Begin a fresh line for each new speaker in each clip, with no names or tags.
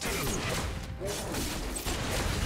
Two. One.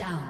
down.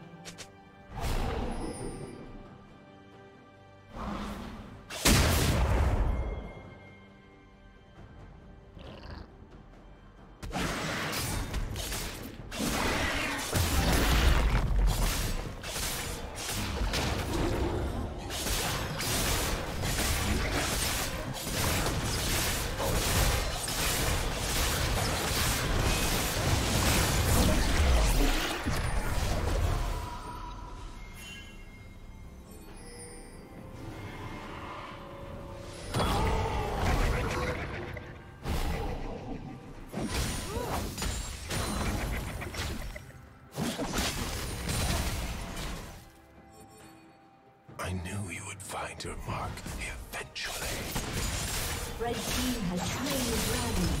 Your mark eventually.
Red team has slain the dragon.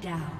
Down.